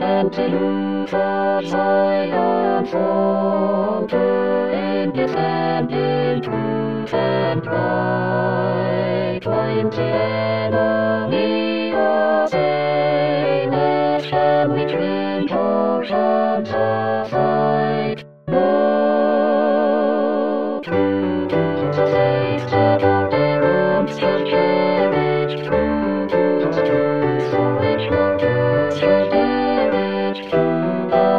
chanting for Zion for praying defending truth and right trying the enemy or saying left shall we drink or shall suffer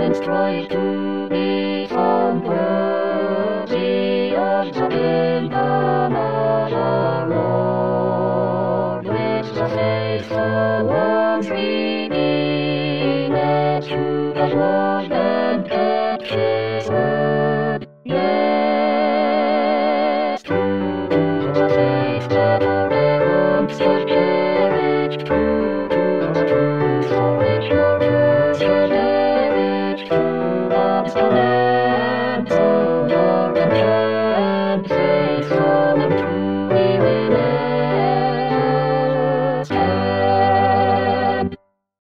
And try to become worthy of the kingdom of our Lord. With the faithful ones we need to the Lord.